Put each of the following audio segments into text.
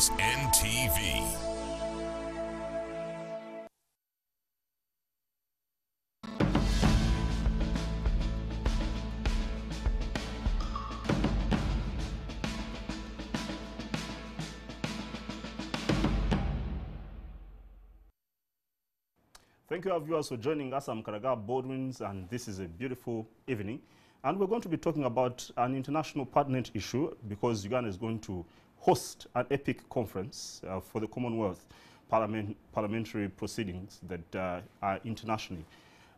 is NTV. Thank you, our viewers, for joining us. I'm Karaga Baldwins, and this is a beautiful evening. And we're going to be talking about an international pertinent issue because Uganda is going to host an epic conference uh, for the Commonwealth parliament, parliamentary proceedings that uh, are internationally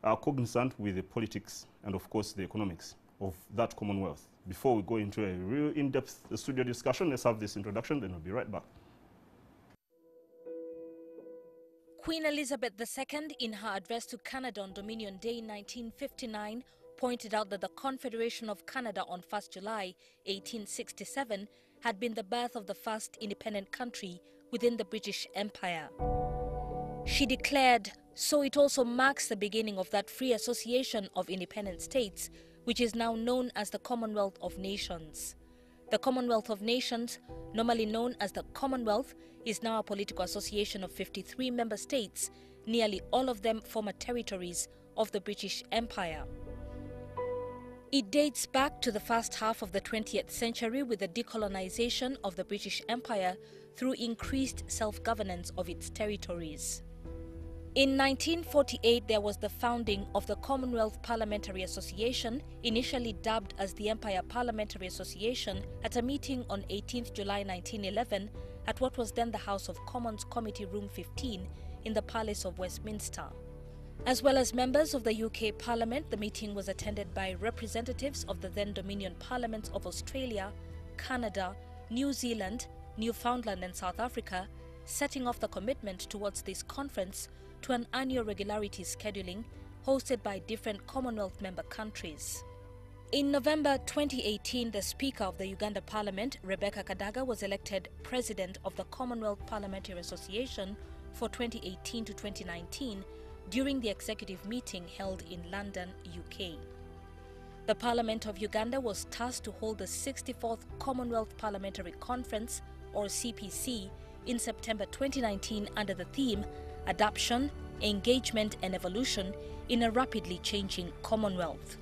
uh, cognizant with the politics and, of course, the economics of that Commonwealth. Before we go into a real in-depth studio discussion, let's have this introduction, then we'll be right back. Queen Elizabeth II, in her address to Canada on Dominion Day 1959, pointed out that the Confederation of Canada on 1st July 1867 had been the birth of the first independent country within the British Empire. She declared, so it also marks the beginning of that free association of independent states, which is now known as the Commonwealth of Nations. The Commonwealth of Nations, normally known as the Commonwealth, is now a political association of 53 member states, nearly all of them former territories of the British Empire. It dates back to the first half of the 20th century with the decolonization of the British Empire through increased self-governance of its territories. In 1948, there was the founding of the Commonwealth Parliamentary Association, initially dubbed as the Empire Parliamentary Association, at a meeting on 18 July 1911 at what was then the House of Commons Committee Room 15 in the Palace of Westminster. As well as members of the UK Parliament, the meeting was attended by representatives of the then Dominion Parliaments of Australia, Canada, New Zealand, Newfoundland, and South Africa, setting off the commitment towards this conference to an annual regularity scheduling hosted by different Commonwealth member countries. In November 2018, the Speaker of the Uganda Parliament, Rebecca Kadaga, was elected President of the Commonwealth Parliamentary Association for 2018 to 2019 during the executive meeting held in London, UK. The Parliament of Uganda was tasked to hold the 64th Commonwealth Parliamentary Conference, or CPC, in September 2019 under the theme Adaptation, Engagement and Evolution in a Rapidly Changing Commonwealth.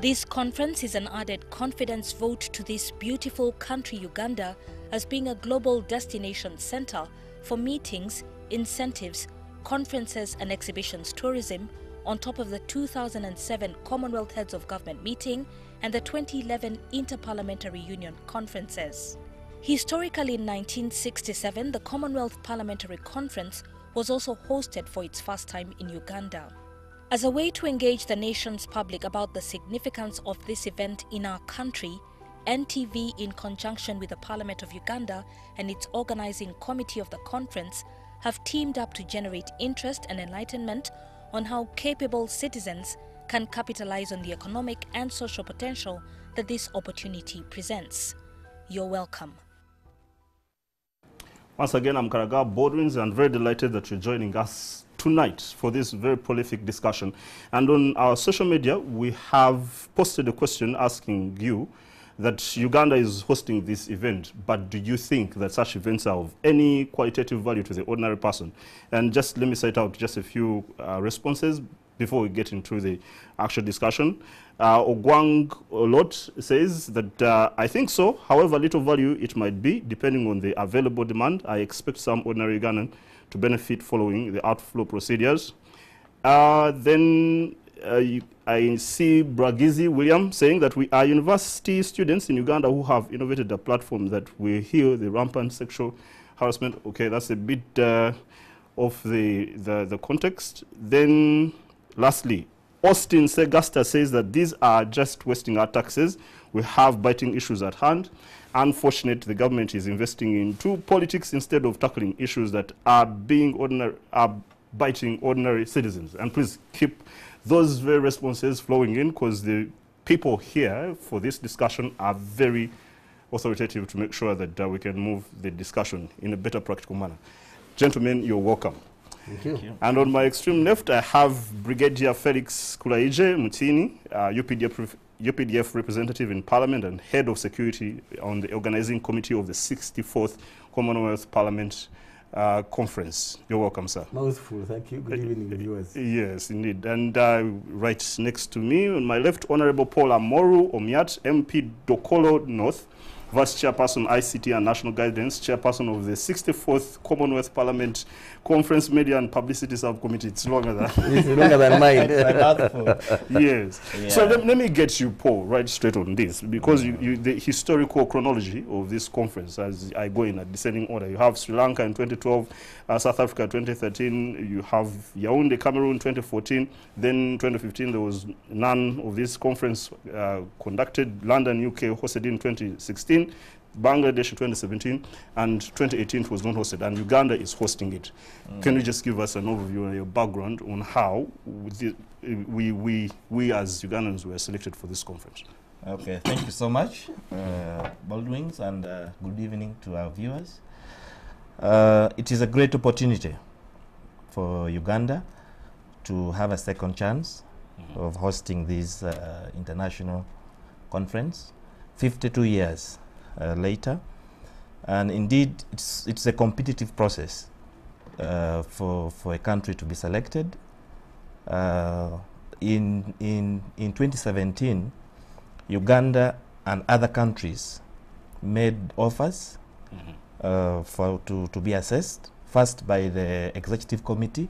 This conference is an added confidence vote to this beautiful country, Uganda, as being a global destination center for meetings, incentives, conferences and exhibitions tourism on top of the 2007 Commonwealth Heads of Government meeting and the 2011 Interparliamentary Union conferences. Historically in 1967, the Commonwealth Parliamentary Conference was also hosted for its first time in Uganda. As a way to engage the nation's public about the significance of this event in our country, NTV, in conjunction with the Parliament of Uganda and its organizing committee of the conference, have teamed up to generate interest and enlightenment on how capable citizens can capitalize on the economic and social potential that this opportunity presents. You're welcome. Once again, I'm Karaga Baldwins and very delighted that you're joining us tonight for this very prolific discussion. And on our social media, we have posted a question asking you that Uganda is hosting this event, but do you think that such events are of any qualitative value to the ordinary person? And just let me set out just a few uh, responses before we get into the actual discussion. Uh, Ogwang Olot says that uh, I think so, however little value it might be, depending on the available demand. I expect some ordinary Ugandan to benefit following the outflow procedures. Uh, then uh, you, I see Bragizi William saying that we are university students in Uganda who have innovated a platform that will heal the rampant sexual harassment. Okay, that's a bit uh, of the, the, the context. Then lastly, Austin Segasta says that these are just wasting our taxes. We have biting issues at hand. Unfortunate, the government is investing into politics instead of tackling issues that are being ordinary, are biting ordinary citizens. And please keep those very responses flowing in because the people here for this discussion are very authoritative to make sure that uh, we can move the discussion in a better practical manner. Gentlemen, you're welcome. Thank you. And on my extreme left, I have Brigadier Felix Kulayigye Mutini, uh, UPDF, UPDF representative in Parliament and head of security on the organizing committee of the 64th Commonwealth Parliament uh, conference. You're welcome, sir. Mouthful, thank you. Good evening, viewers. Yes, indeed. And uh, right next to me, on my left, Honorable Paul Amoru Omiat, MP Dokolo North, Vice Chairperson ICT and National Guidance, Chairperson of the 64th Commonwealth Parliament Conference Media and Publicity Subcommittee. It's longer than It's longer than mine. yes. Yeah. So let, let me get you, Paul, right straight on this, because you, you, the historical chronology of this conference, as I go in a descending order, you have Sri Lanka in 2012, uh, South Africa 2013, you have Yaoundé, Cameroon 2014, then 2015 there was none of this conference uh, conducted, London, UK hosted in 2016, Bangladesh in 2017, and 2018 it was not hosted, and Uganda is hosting it. Can you just give us an overview of your background on how we, we, we as Ugandans were selected for this conference? Okay, thank you so much, uh, Baldwins, and uh, good evening to our viewers. Uh, it is a great opportunity for Uganda to have a second chance of hosting this uh, international conference 52 years uh, later. And indeed, it's, it's a competitive process uh, for, for a country to be selected. Uh, in, in, in 2017, Uganda and other countries made offers uh, for to, to be assessed first by the executive committee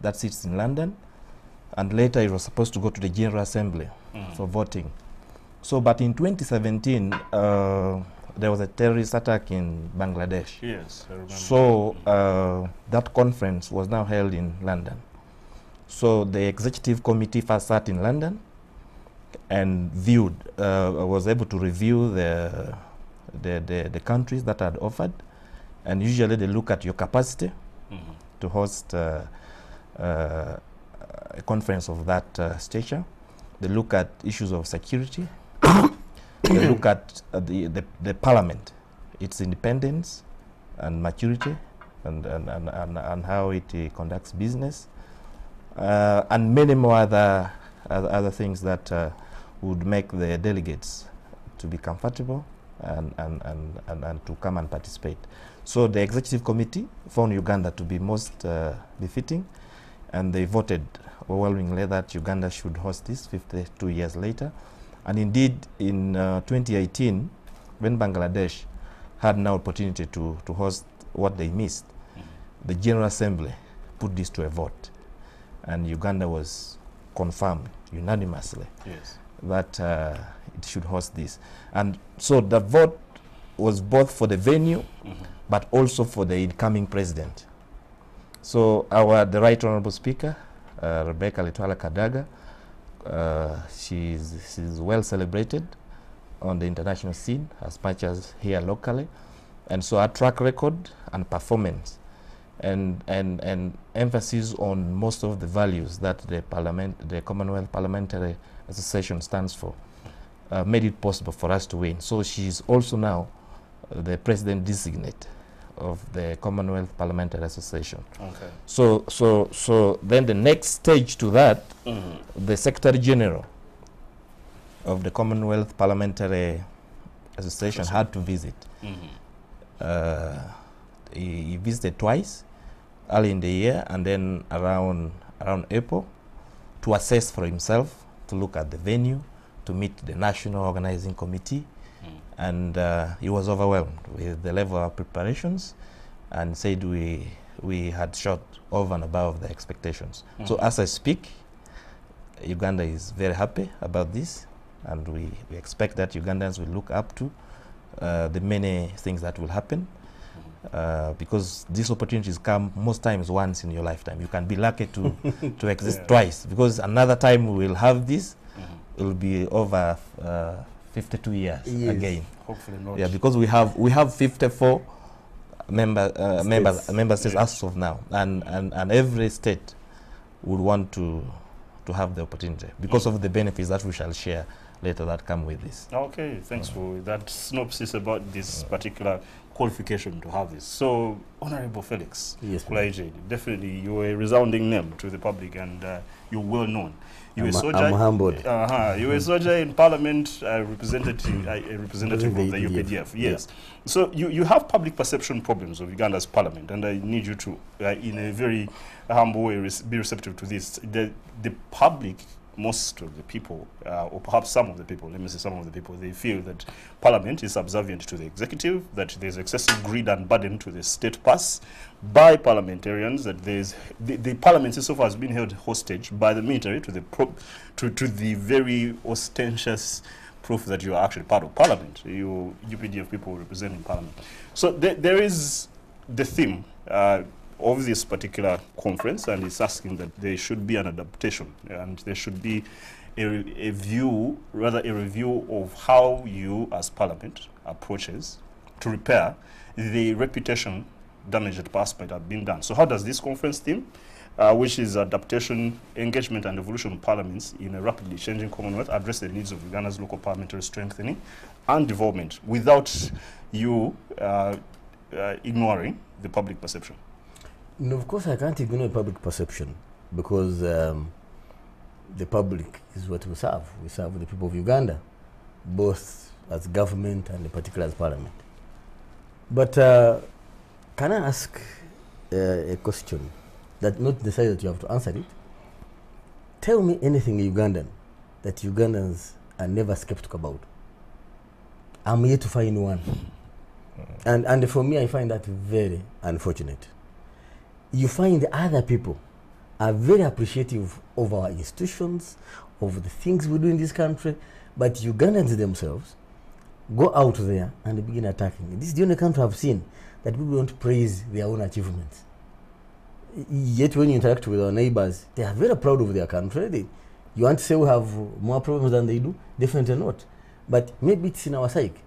that sits in London, and later it was supposed to go to the General Assembly for voting. So, but in 2017, uh, there was a terrorist attack in Bangladesh. Yes, I remember. So uh, that conference was now held in London. So the executive committee first sat in London and viewed, uh, was able to review the, the, the, the countries that had offered. And usually they look at your capacity Mhm. to host uh, uh, a conference of that uh, stature. They look at issues of security. They look at uh, the, the, the parliament, its independence and maturity, and, and, and, and, and how it uh, conducts business, uh, and many more other, other, other things that uh, would make the delegates to be comfortable and, and, and, and, and to come and participate. So the executive committee found Uganda to be most uh, befitting, and they voted overwhelmingly that Uganda should host this 52 years later. And indeed, in uh, 2018, when Bangladesh had an opportunity to, to host what they missed, the General Assembly put this to a vote, and Uganda was confirmed unanimously Yes. that uh, it should host this. And so the vote was both for the venue, but also for the incoming president. So our the Right Honourable Speaker, uh, Rebecca Alitwala Kadaga, uh, she's, she's well celebrated on the international scene as much as here locally. And so our track record and performance and, and, and emphasis on most of the values that the parliament, the Commonwealth Parliamentary Association stands for, uh, made it possible for us to win. So she's also now uh, the president designate of the Commonwealth Parliamentary Association. Okay. So, so, so then the next stage to that, Mhm. the Secretary General of the Commonwealth Parliamentary Association had to visit. Mhm. Uh, he, he visited twice, early in the year and then around around April, to assess for himself, to look at the venue, to meet the National Organizing Committee, and uh, he was overwhelmed with the level of preparations, and said we we had shot over and above the expectations. So Mhm. as I speak, Uganda is very happy about this, and we, we expect that Ugandans will look up to uh, the many things that will happen. Uh, because these opportunities come most times once in your lifetime. You can be lucky to, to exist Yeah. twice because another time we will have this, Mhm. it will be over uh, 52 years Yes. again. Hopefully not. Yeah, because we have we have 54 member uh, members States. member states as of now, and, and and every state would want to to have the opportunity because of the benefits that we shall share later that come with this. Okay, thanks for that synopsis about this particular qualification to have this. So, Honorable Felix Yes. Kulayigye, definitely you're a resounding name to the public and uh, you're well known. You're a I'm- soldier. I'm humbled. Uh-huh. You're a soldier in Parliament, uh, representative, uh, a representative of the UPDF. Yes. So you, you have public perception problems of Uganda's Parliament, and I need you to, uh, in a very humble way, res- be receptive to this. The, the public most of the people, uh, or perhaps some of the people, let me say some of the people, they feel that Parliament is subservient to the executive, that there's excessive greed and burden to the state pass by parliamentarians, that there's the, the Parliament far has been held hostage by the military to the pro, to, to the very ostentatious proof that you are actually part of Parliament. You UPDF people representing Parliament. So there, there is the theme. Uh, of this particular conference and is asking that there should be an adaptation and there should be a, a view, rather a review of how you as parliament approaches to repair the reputation damage that past might have been done. So how does this conference theme, uh, which is adaptation, engagement and evolution of parliaments in a rapidly changing Commonwealth, address the needs of Uganda's local parliamentary strengthening and development without you uh, uh, ignoring the public perception? No, of course, I can't ignore public perception because um, the public is what we serve. We serve the people of Uganda, both as government and in particular as parliament. But uh, can I ask uh, a question that not necessarily that you have to answer it? Tell me anything Ugandan that Ugandans are never skeptical about. I'm here to find one. And, and for me, I find that very unfortunate you find other people are very appreciative of our institutions, of the things we do in this country, but Ugandans themselves go out there and begin attacking. This is the only country I've seen that people don't praise their own achievements. Yet when you interact with our neighbors, they are very proud of their country. They, you want to say we have more problems than they do? Definitely not. But maybe it's in our psyche.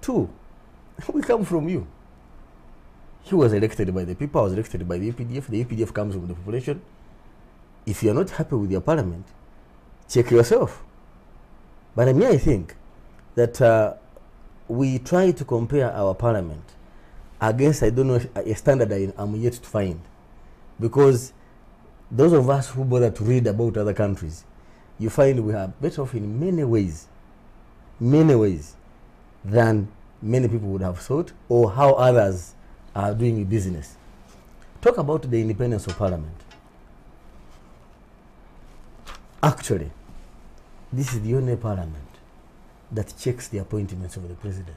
Two, we come from you. He was elected by the people, I was elected by the UPDF. The UPDF comes from the population. If you're not happy with your parliament, check yourself. But I mean, I think that uh, we try to compare our parliament against, I don't know, a standard I'm yet to find. Because those of us who bother to read about other countries, you find we are better off in many ways, many ways, than many people would have thought, or how others are doing business. Talk about the independence of parliament. Actually, this is the only parliament that checks the appointments of the president.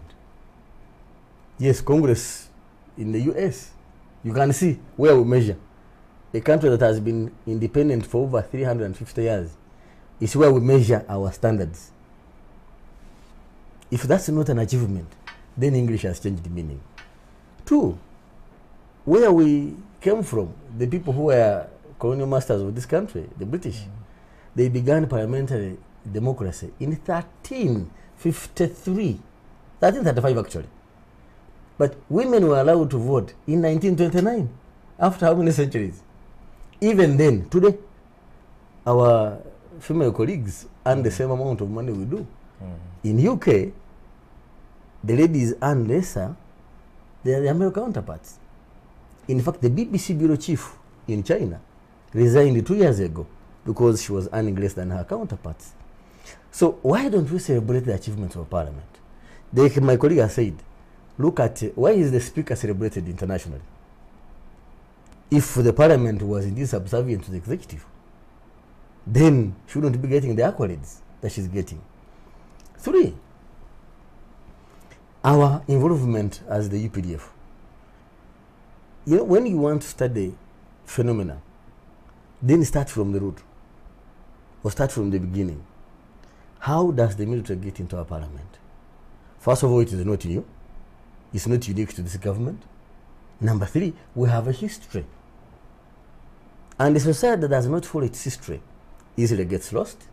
Yes, Congress in the US, you can see where we measure. A country that has been independent for over 350 years is where we measure our standards. If that's not an achievement, then English has changed the meaning. Two, where we came from, the people who were colonial masters of this country, the British, mm. they began parliamentary democracy in 1353, 1335 actually. But women were allowed to vote in 1929, after how many centuries? Even then, today, our female colleagues earn the mm. same amount of money we do. Mm. In UK, the ladies earn lesser than their male counterparts. In fact, the BBC bureau chief in China resigned two years ago because she was earning less than her counterparts. So why don't we celebrate the achievements of Parliament? Like my colleague has said, look at why is the Speaker celebrated internationally? If the Parliament was indeed subservient to the executive, then she wouldn't be getting the accolades that she's getting. Three, our involvement as the UPDF. You know, when you want to study phenomena, then start from the root or start from the beginning. How does the military get into our parliament? First of all, it is not new. It's not unique to this government. Number three, we have a history. And a society that does not follow its history easily gets lost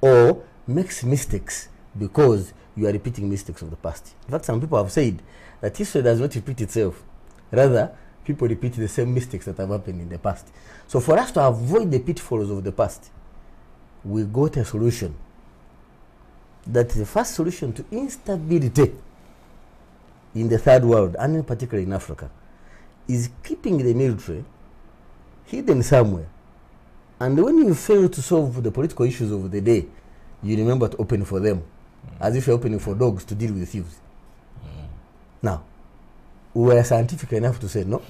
or makes mistakes because you are repeating mistakes of the past. In fact, some people have said that history does not repeat itself. Rather, people repeat the same mistakes that have happened in the past. So, for us to avoid the pitfalls of the past, we got a solution that the first solution to instability in the third world, and in particular in Africa, is keeping the military hidden somewhere. And when you fail to solve the political issues of the day, you remember to open for them, mm. as if you're opening for dogs to deal with thieves. Mm. Now, we are scientific enough to say no.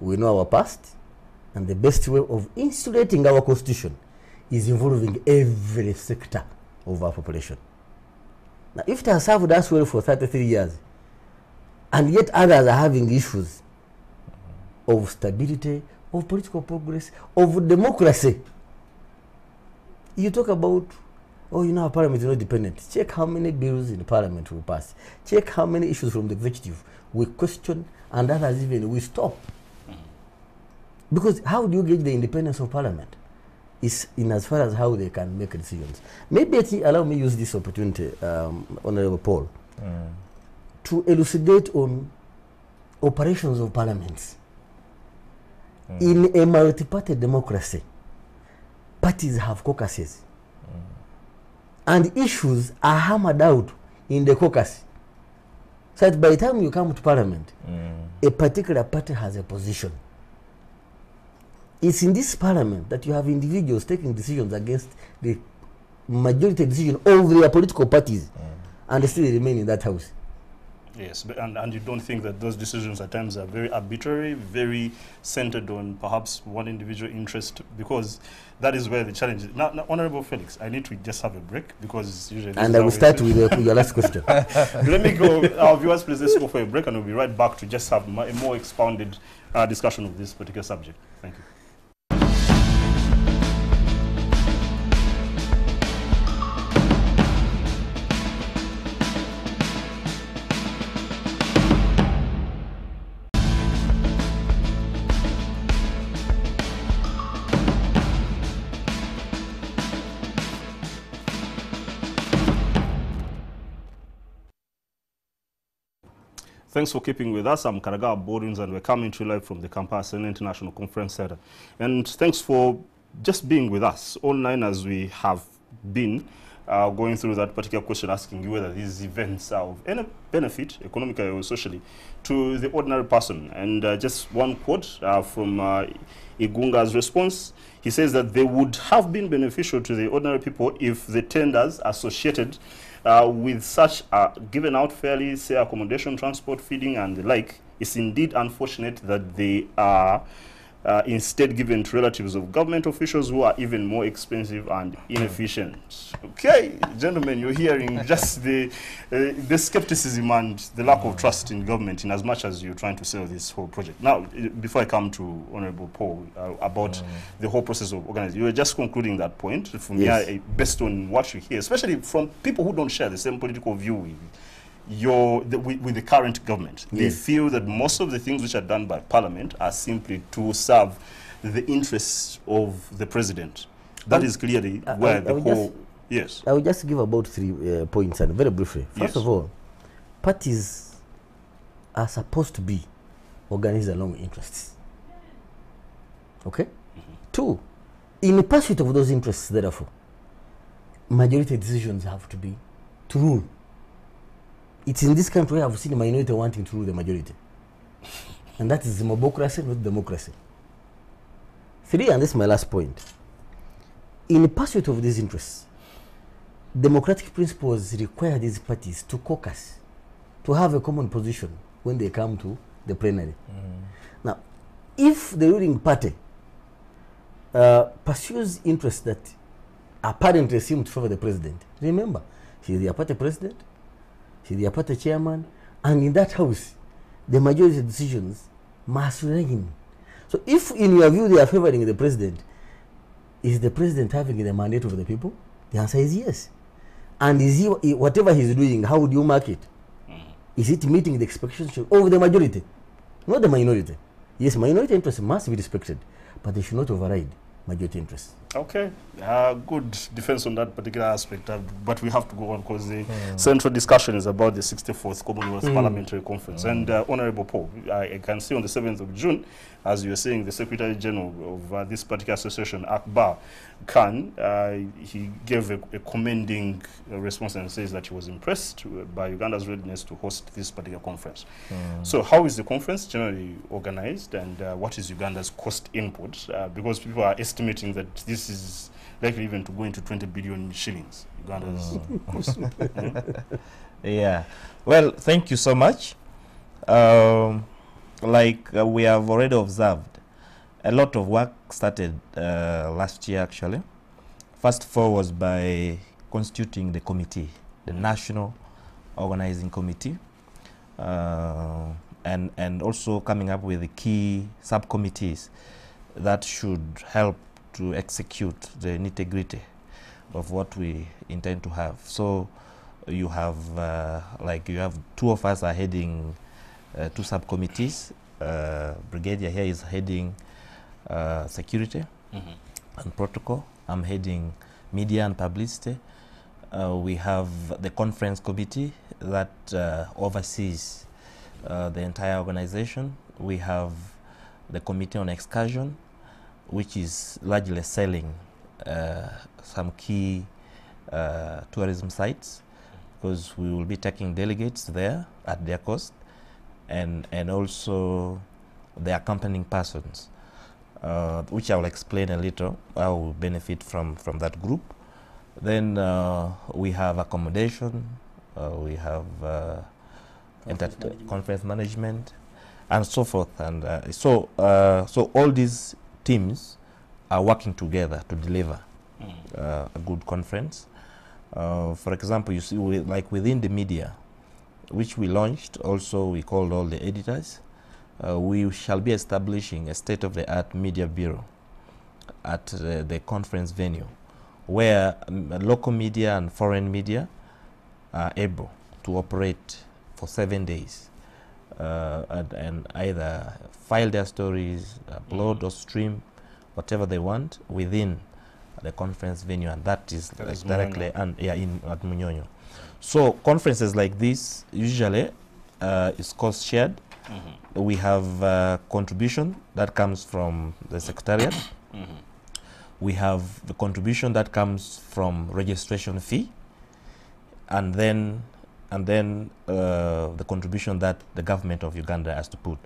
We know our past, and the best way of insulating our constitution is involving every sector of our population. Now, if it has served us well for 33 years, and yet others are having issues of stability, of political progress, of democracy, you talk about, oh, you know, our parliament is not dependent. Check how many bills in the parliament we pass. Check how many issues from the executive we question, and others even we stop. Because how do you gauge the independence of parliament? Is in as far as how they can make decisions. Maybe allow me use this opportunity, um, Honorable Paul, to elucidate on operations of parliaments. In a multi-party democracy, parties have caucuses, and issues are hammered out in the caucus. So that by the time you come to parliament, mm. a particular party has a position. It's in this parliament that you have individuals taking decisions against the majority decision of their political parties, mm. and they still remain in that house. Yes, but, and, and you don't think that those decisions at times are very arbitrary, very centered on perhaps one individual interest, because that is where the challenge is. Now, now Honorable Felix, I need to just have a break because usually. And I will start with uh, your last question. Let me go. Our viewers, please let's go for a break, and we'll be right back to just have a more expounded uh, discussion of this particular subject. Thank you. Thanks for keeping with us. I'm Karagawa Boardings, and we're coming to you live from the Kampala International Conference Center. And thanks for just being with us online as we have been uh, going through that particular question, asking you whether these events are of any benefit, economically or socially, to the ordinary person. And uh, just one quote uh, from uh, Igunga's response. He says that they would have been beneficial to the ordinary people if the tenders associated uh, with such uh, given out fairly, say accommodation, transport, feeding, and the like, it's indeed unfortunate that they are uh, instead given to relatives of government officials who are even more expensive and inefficient. Okay, gentlemen, you're hearing just the uh, the skepticism and the lack of trust in government in as much as you're trying to sell this whole project. Now, uh, before I come to Honorable Paul uh, about the whole process of organizing, you were just concluding that point from Yes. uh, based on what you hear, especially from people who don't share the same political view with your the, with, with the current government. They feel that most of the things which are done by Parliament are simply to serve the interests of the president. That I- is clearly I- where I- I the would whole just- yes. I will just give about three uh, points and very briefly. First Yes. of all, parties are supposed to be organized along interests. Okay? Two, in pursuit of those interests, therefore, majority decisions have to be to rule. It's in this country I've seen a minority wanting to rule the majority. and that is democracy, not democracy. Three, and this is my last point. In pursuit of these interests, democratic principles require these parties to caucus, to have a common position when they come to the plenary. Now, if the ruling party uh, pursues interests that apparently seem to favor the president, remember, he's the party president, he's the chairman, and in that house, the majority of decisions must reign. So, if in your view they are favoring the president, is the president having the mandate of the people? The answer is yes. And is he whatever he's doing? How would you mark it? Is it meeting the expectations of the majority, not the minority? Yes, minority interests must be respected, but they should not override majority interests. Okay, uh, good defense on that particular aspect, uh, but we have to go on because the central discussion is about the 64th Commonwealth Parliamentary Conference. And uh, Honorable Paul, I, I can see on the 7th of June, as you were saying, the Secretary General of uh, this particular association, Akbar, Khan, uh, he gave a, a commending uh, response and says that he was impressed uh, by Uganda's readiness to host this particular conference. Mm. So how is the conference generally organized and uh, what is Uganda's cost input? Uh, because people are estimating that this is likely even to go into 20 billion shillings, Uganda's cost. Mm. Yeah. Well, thank you so much. Um, like uh, we have already observed, a lot of work started uh, last year actually. First of was by constituting the committee, the National Organizing Committee, uh, and, and also coming up with the key subcommittees that should help to execute the nitty gritty of what we intend to have. So you have uh, like you have two of us are heading uh, two subcommittees. Uh, Brigadier here is heading uh, security Mhm. and protocol. I'm heading media and publicity. Uh, we have the conference committee that uh, oversees uh, the entire organization. We have the committee on excursion, which is largely selling uh, some key uh, tourism sites because we will be taking delegates there at their cost and, and also the accompanying persons uh, which I will explain a little. I will benefit from from that group. Then uh, we have accommodation, uh, we have uh, Conference management. conference management, and so forth. And uh, so uh, so all these teams are working together to deliver Mm. uh, a good conference. Uh, for example, you see, like within the media, which we launched, also we called all the editors. Uh, we shall be establishing a state-of-the-art media bureau at uh, the conference venue, where um, local media and foreign media are able to operate for seven days uh, and, and either file their stories, upload Mhm. or stream whatever they want within the conference venue, and that is, That like is directly Munyonyo. and yeah in at Munyonyo. So conferences like this usually uh, is cost shared. Mhm. We have uh, contribution that comes from the secretariat. Mhm. We have the contribution that comes from registration fee, and then and then uh, the contribution that the government of Uganda has to put.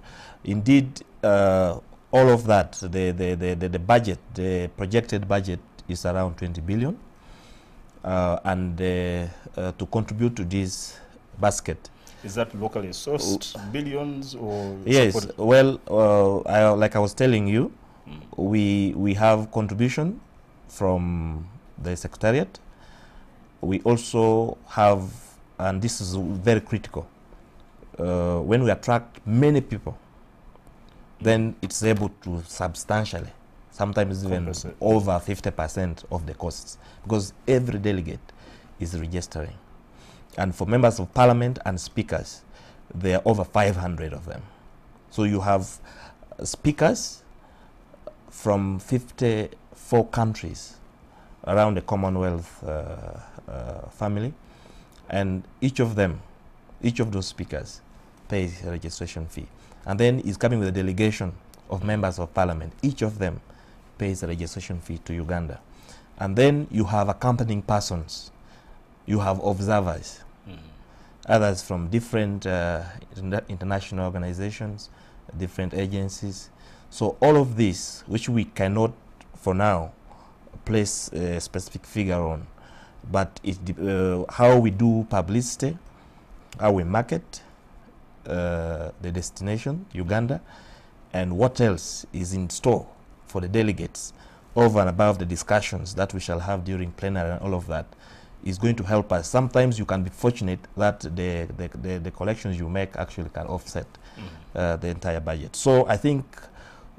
Indeed, uh, all of that, the, the, the, the, the budget, the projected budget is around 20 billion. Uh, and uh, uh, to contribute to this basket, Is that locally sourced billions or Yes, supported? well, uh, I, like I was telling you, Mm. we we have contribution from the secretariat. We also have, and this is very critical, uh, when we attract many people, then it's able to substantially, sometimes even over 50% of the costs, because every delegate is registering. And for members of parliament and speakers, there are over 500 of them. So you have uh, speakers from 54 countries around the Commonwealth uh, uh, family, and each of them, each of those speakers, pays a registration fee. And then is coming with a delegation of members of parliament. Each of them pays a registration fee to Uganda. And then you have accompanying persons, you have observers, Mhm. others from different uh, interna- international organizations, different agencies. So all of this, which we cannot for now place a specific figure on, but it de- uh, how we do publicity, how we market uh, the destination, Uganda, and what else is in store for the delegates over and above the discussions that we shall have during plenary and all of that is going to help us. Sometimes you can be fortunate that the, the, the, the collections you make actually can offset Mhm. uh, the entire budget. So I think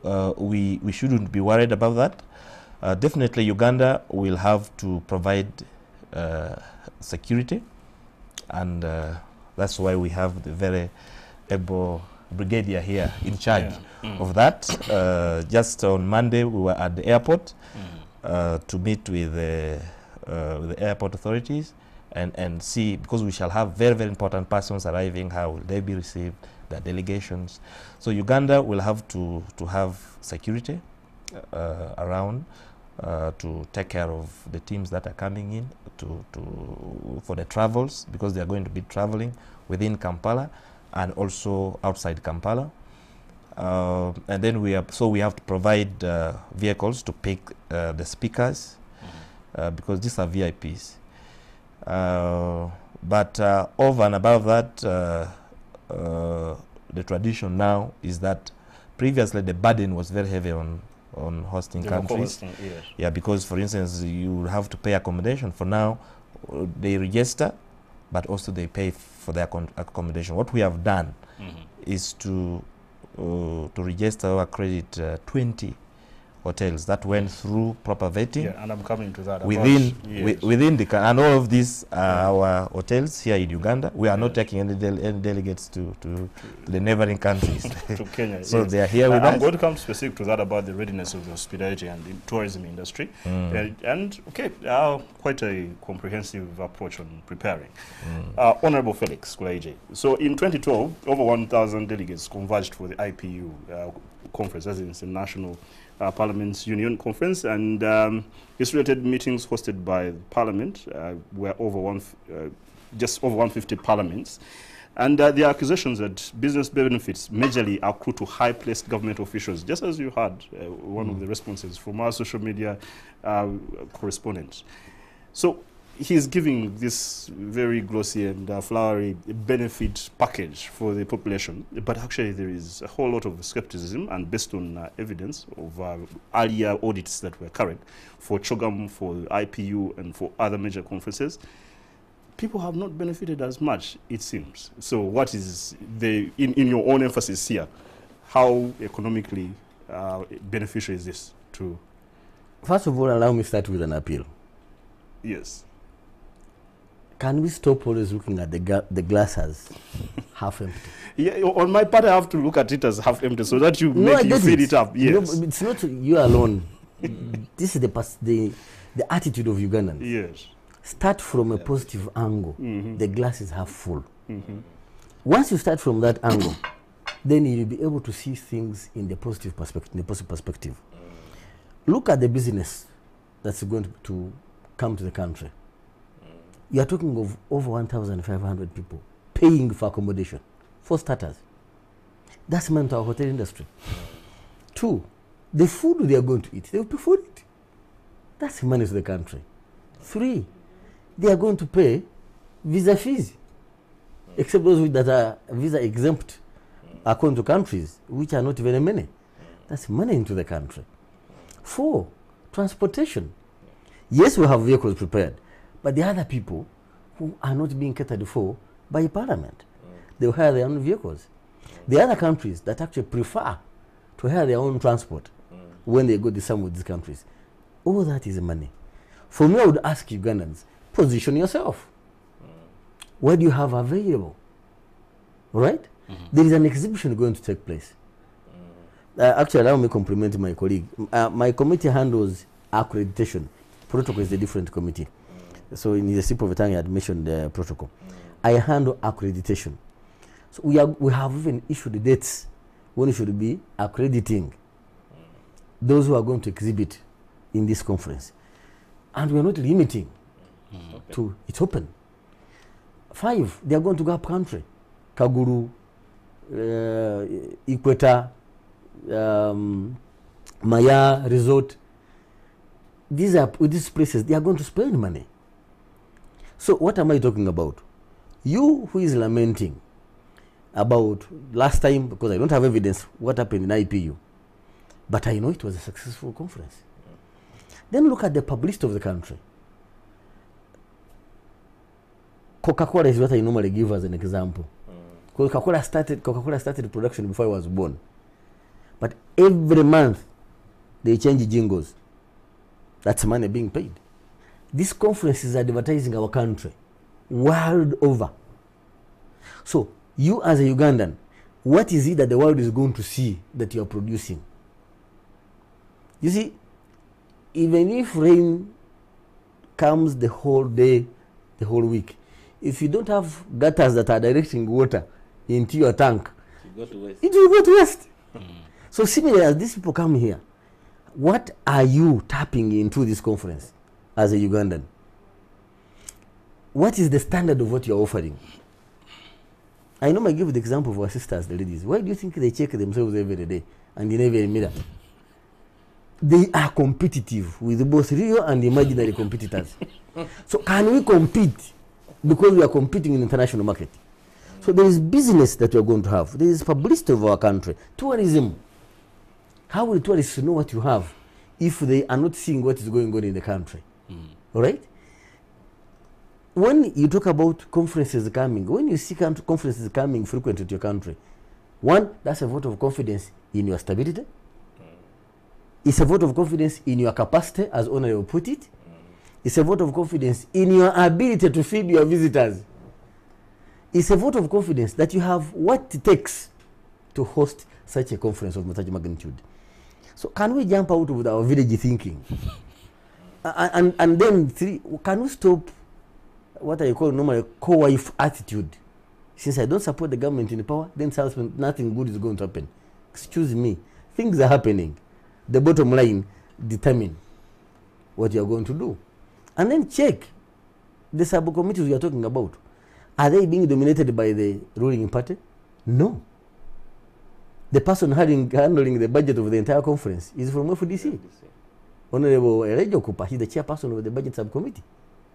uh, we, we shouldn't be worried about that. Uh, definitely Uganda will have to provide uh, security and uh, that's why we have the very able brigadier here in charge Yeah. Mm. of that. Uh, just on Monday we were at the airport Mhm. uh, to meet with the, uh, with the airport authorities and, and see, because we shall have very, very important persons arriving, how will they be received, their delegations. So Uganda will have to, to have security uh, around. uh, to take care of the teams that are coming in to, to for the travels because they are going to be traveling within Kampala and also outside Kampala. Uh, and then we have so we have to provide uh, vehicles to pick uh, the speakers uh, because these are VIPs. Uh, but uh, over and above that, uh, uh, the tradition now is that previously the burden was very heavy on on hosting The countries. co-hosting, yes. Yeah, because for instance, you have to pay accommodation. For now, they register, but also they pay for their accommodation. What we have done Mhm. is to to register or accredit uh, 20 hotels that went through proper vetting Yeah, and I'm coming to that. within yes. within the and all of these are our hotels here in Uganda. We are not taking any, del- any delegates to, to the neighboring countries. to Kenya. so yes. they are here Uh, with I'm us. going to come specific to that about the readiness of the hospitality and the tourism industry. Mm, And, and okay, uh, quite a comprehensive approach on preparing. mm. Uh, Honorable Felix Kulayigye. So in 2012, over 1,000 delegates converged for the IPU uh, conference, as in the National uh, Parliaments Union Conference, and um, its related meetings hosted by Parliament uh, were over one, f- uh, just over 150 parliaments. And uh, the accusations that business benefits majorly accrue to high-placed government officials, just as you heard uh, one of the responses from our social media uh, correspondent. So he's giving this very glossy and uh, flowery benefit package for the population, but actually there is a whole lot of skepticism, and based on uh, evidence of uh, earlier audits that were carried for CHOGM, for IPU, and for other major conferences, people have not benefited as much, it seems. So, what is the, in, in your own emphasis here, how economically uh, beneficial is this to, First of all, allow me start with an appeal. yes? Can we stop always looking at the, ga- the glass as half empty? Yeah, on my part, I have to look at it as half empty so that you No, make you fill it. it up. Yes. but it's not you alone. this is the, the the attitude of Ugandans. yes. Start from a positive angle. Mhm. The glass is half full. Mhm. Once you start from that angle, then you'll be able to see things in the positive perspective. In the positive perspective. Look at the business that's going to come to the country. You are talking of over 1,500 people paying for accommodation, for starters. That's meant to our hotel industry. Two, the food they are going to eat, they will pay for it. That's money to the country. Three, they are going to pay visa fees, except those that are visa exempt according to countries which are not very many. That's money into the country. Four, transportation. Yes, we have vehicles prepared, but the other people who are not being catered for by parliament, they will hire their own vehicles. The other countries that actually prefer to hire their own transport when they go to some of these countries, all that is money. For me, I would ask Ugandans, position yourself. What do you have available? Right? There is an exhibition going to take place. Uh, actually, allow me to compliment my colleague. Uh, my committee handles accreditation. Protocol is a different committee. So in the slip of tongue, I had mentioned the protocol. I handle accreditation. So we, are, we have even issued dates when we should be accrediting those who are going to exhibit in this conference. And we are not limiting to it's open. Five, they are going to go up country. Kaguru, uh, Equator, um, Maya Resort. These are these places, they are going to spend money. So what am I talking about? You who is lamenting about last time, because I don't have evidence what happened in IPU, but I know it was a successful conference. Then look at the publicity of the country. Coca-Cola is what I normally give as an example. Coca-Cola started Coca-Cola started production before I was born. But every month they change jingles. That's money being paid. This conference is advertising our country world over. So you as a Ugandan, what is it that the world is going to see that you are producing? You see, even if rain comes the whole day, the whole week, if you don't have gutters that are directing water into your tank, it will go to waste. So similarly, as these people come here, what are you tapping into this conference as a Ugandan? What is the standard of what you're offering? I know I give the example of our sisters, the ladies. Why do you think they check themselves every day and in every mirror? They are competitive with both real and imaginary competitors. so can we compete because we are competing in the international market? So there is business that we are going to have. There is publicity of our country. Tourism. How will tourists know what you have if they are not seeing what is going on in the country? All right? When you talk about conferences coming, when you see conferences coming frequently to your country, one, that's a vote of confidence in your stability. It's a vote of confidence in your capacity, as owner you put it. It's a vote of confidence in your ability to feed your visitors. It's a vote of confidence that you have what it takes to host such a conference of such magnitude. So can we jump out of our village thinking? And, and then three, can we stop what I call normally co-wife attitude? Since I don't support the government in power, then husband, nothing good is going to happen. Excuse me, things are happening. The bottom line determine what you are going to do. And then check the subcommittees we are talking about. Are they being dominated by the ruling party? No. The person handling, handling the budget of the entire conference is from FDC. Honorable Elijah Okupa, he's the chairperson of the budget subcommittee.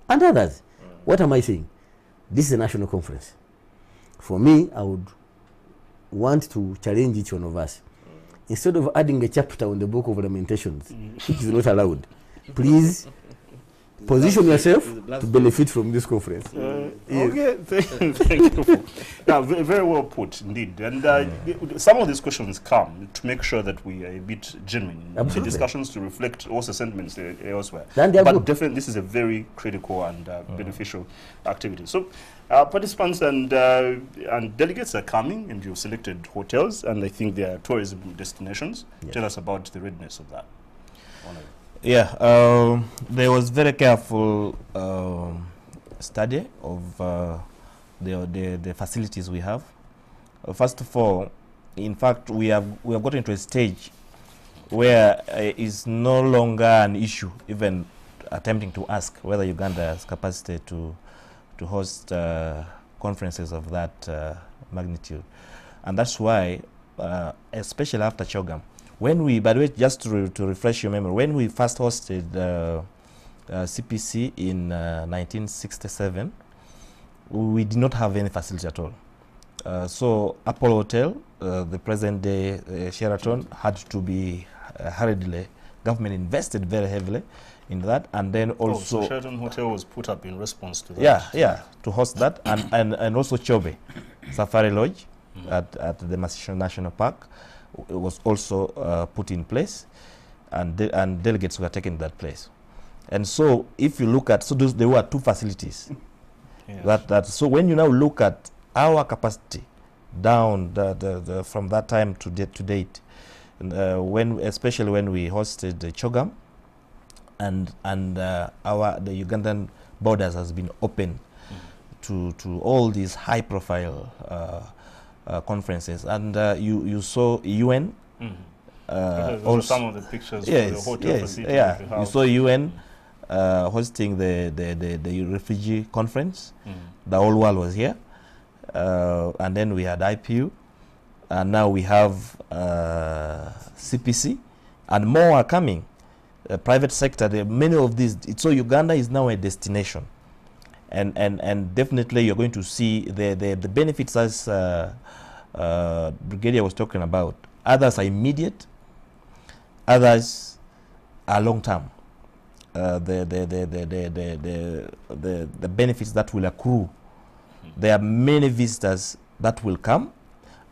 And others. What am I saying? This is a national conference. For me, I would want to challenge each one of us. Instead of adding a chapter on the book of Lamentations, which is not allowed, please position yourself to benefit from this conference. Uh, Yes. Okay, thank, thank you. For, yeah, very, very well put indeed. And uh, some of these questions come to make sure that we are a bit genuine in the discussions to reflect also sentiments uh, elsewhere. Then they are but good. definitely, this is a very critical and uh, beneficial activity. So, uh, participants and uh, and delegates are coming, and you've selected hotels, and I think they are tourism destinations. Yes. Tell us about the readiness of that. Yeah, um, there was very careful um, study of uh, the, the the facilities we have. Uh, first of all, in fact, we have we have gotten to a stage where uh, it's no longer an issue, even attempting to ask whether Uganda has capacity to to host uh, conferences of that uh, magnitude, and that's why, uh, especially after CHOGM, when we, by the way, just to, re- to refresh your memory, when we first hosted uh, uh, CPC in uh, 1967, we did not have any facility at all. Uh, so Apollo Hotel, uh, the present day uh, Sheraton, had to be uh, hurriedly, government invested very heavily in that, and then Oh, also so Sheraton Hotel was put up in response to that. yeah, yeah, to host that, and, and, and also Chobe Safari Lodge at, at the Murchison National Park was also uh, put in place, and de- and delegates were taken to that place. And so, if you look at, so those, there were two facilities. Yes. That, that so when you now look at our capacity down the, the, the, from that time to date, to date, uh, when especially when we hosted the CHOGM, and and uh, our the Ugandan borders has been open to to all these high profile uh, conferences, and uh, you you saw UN. Mhm. Uh, also some of the pictures yes, the hotel yes, yeah. that You saw UN uh, hosting the, the, the, the refugee conference. Mhm. The whole world was here. Uh, and then we had IPU. And now we have uh, CPC. And more are coming. The private sector, many of these. So Uganda is now a destination. And, and, and definitely you're going to see the, the, the benefits as uh, uh, Brigadier was talking about. Others are immediate, others are long term. Uh, the, the, the, the, the, the, the, the, benefits that will accrue. There are many visitors that will come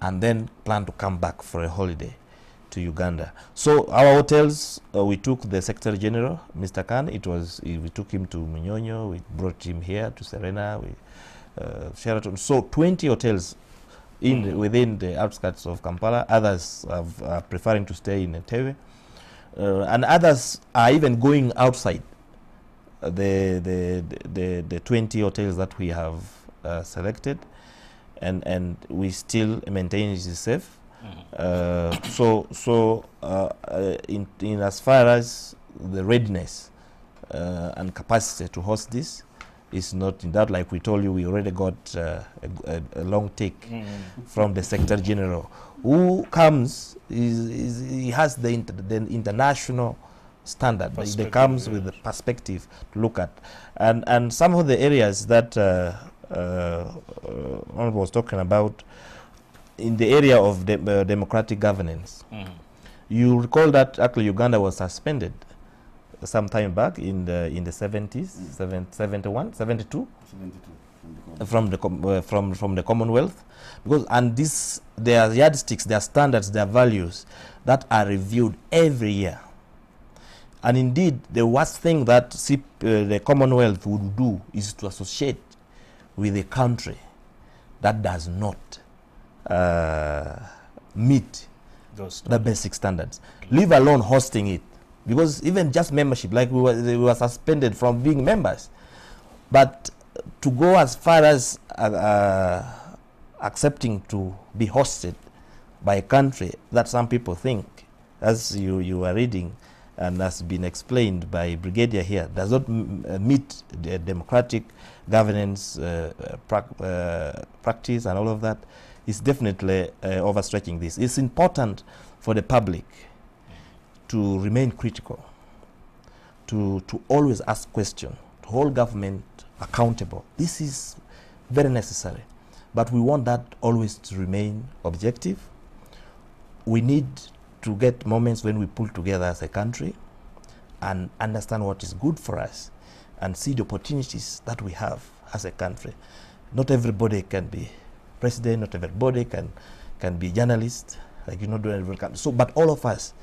and then plan to come back for a holiday to Uganda. So our hotels, uh, we took the Secretary General, Mr. Khan. It was eh, we took him to Munyonyo. We brought him here to Serena. We uh, Sheraton. So 20 hotels in the, within the outskirts of Kampala. Others have, are preferring to stay in Entebbe, uh, and others are even going outside uh, the, the, the, the 20 hotels that we have uh, selected, and, and we still maintain it is safe. Uh, so, so uh, uh, in, in as far as the readiness uh, and capacity to host this is not in doubt. Like we told you, we already got uh, a, a, a long take from the Secretary General, who comes is, is he has the, inter, the international standard. But he comes yeah. with the perspective to look at, and and some of the areas that uh, uh, uh, was talking about in the area of de- uh, democratic governance. You recall that actually Uganda was suspended some time back in the in the 70s, seven, 71, 72 72 from the com- uh, from from the Commonwealth, because and this their yardsticks, their standards, their values that are reviewed every year. And indeed, the worst thing that CP, uh, the Commonwealth would do is to associate with a country that does not uh, meet Those the basic standards, leave alone hosting it. Because even just membership, like we were, we were suspended from being members. But to go as far as uh, uh, accepting to be hosted by a country that some people think, as you, you are reading and has been explained by Brigadier here, does not m- uh, meet the democratic governance uh, uh, prac- uh, practice and all of that, is definitely uh, overstretching this. It's important for the public to remain critical, to, to always ask questions, to hold government accountable. This is very necessary. But we want that always to remain objective. We need to get moments when we pull together as a country and understand what is good for us and see the opportunities that we have as a country. Not everybody can be president, not everybody can, can be journalist, like you know, do everybody can. So, but all of us,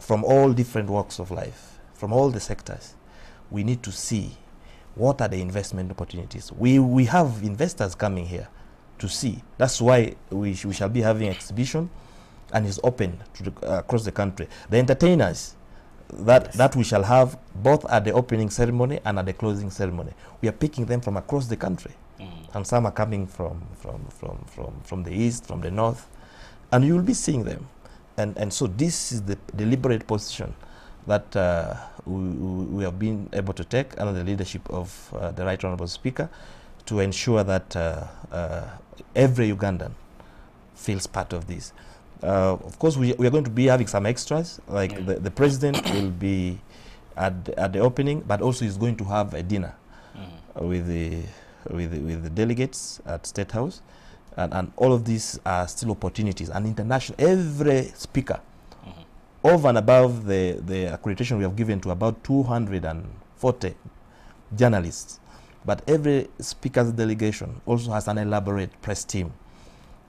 from all different walks of life, from all the sectors, we need to see what are the investment opportunities. We, we have investors coming here to see. That's why we, sh- we shall be having exhibition and is open to the, uh, across the country. The entertainers that, that we shall have both at the opening ceremony and at the closing ceremony. We are picking them from across the country. And some are coming from, from, from, from, from the east, from the north. And you will be seeing them. And, and so this is the deliberate position that uh, we, we have been able to take under the leadership of uh, the Right Honourable Speaker to ensure that uh, uh, every Ugandan feels part of this. Uh, of course, we, we are going to be having some extras, like Yeah. the, the president will be at, the- at the opening, but also is going to have a dinner with the, with the, with the delegates at State House. And, and all of these are still opportunities. And international, every speaker, over and above the, the accreditation we have given to about 240 journalists, but every speaker's delegation also has an elaborate press team.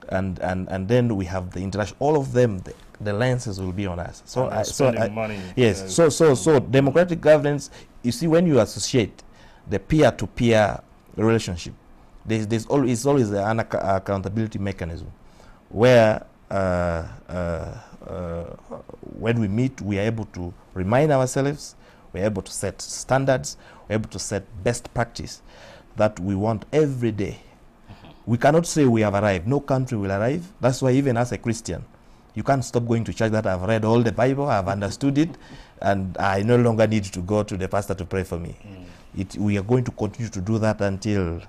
And, and, and then we have the international, all of them, the, the lenses will be on us. So, I, so I, money. Yes. So so so democratic governance. You see, when you associate the peer-to-peer relationship, there's there's always always an ac- accountability mechanism, where uh, uh, uh, when we meet, we are able to remind ourselves, we're able to set standards, we're able to set best practice that we want every day. We cannot say we have arrived. No country will arrive. That's why even as a Christian, you can't stop going to church that I've read all the Bible, I've understood it, and I no longer need to go to the pastor to pray for me. It, we are going to continue to do that until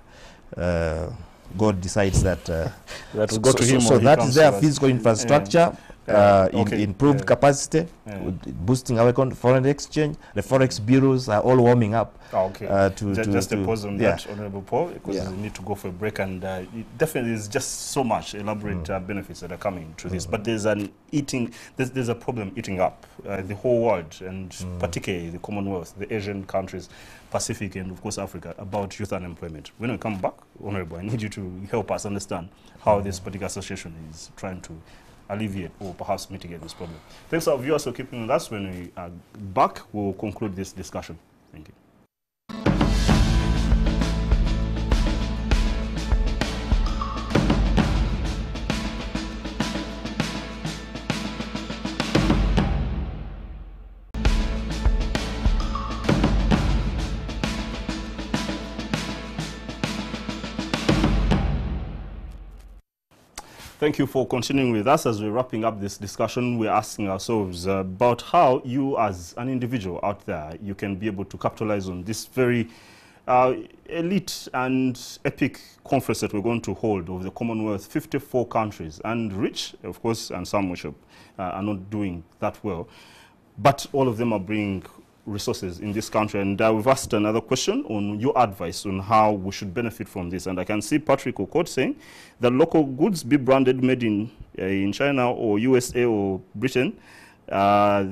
uh, God decides that. Uh, That will go so, to him so so that is their physical infrastructure. Uh, in, okay, improved capacity, boosting our foreign exchange. The forex bureaus are all warming up Ah, okay. uh, to, Ju- to, just to a pause on that, Honorable Paul, because we need to go for a break, and uh, it definitely is just so much elaborate uh, benefits that are coming to this. But there's an eating, there's, there's a problem eating up uh, the whole world, and particularly the Commonwealth, the Asian countries, Pacific, and of course Africa, about youth unemployment. When we come back, Honorable, I need you to help us understand how this particular association is trying to alleviate or perhaps mitigate this problem. Thanks our viewers for keeping with us. When we are back, we'll conclude this discussion. Thank you. Thank you for continuing with us. As we're wrapping up this discussion, we're asking ourselves uh, about how you, as an individual out there, you can be able to capitalize on this very uh, elite and epic conference that we're going to hold of the Commonwealth, 54 countries, and rich, of course, and some which uh, are not doing that well. But all of them are bringing resources in this country. And uh, we've asked another question on your advice on how we should benefit from this. And I can see Patrick Okot saying that local goods be branded made in, uh, in China or USA or Britain, uh,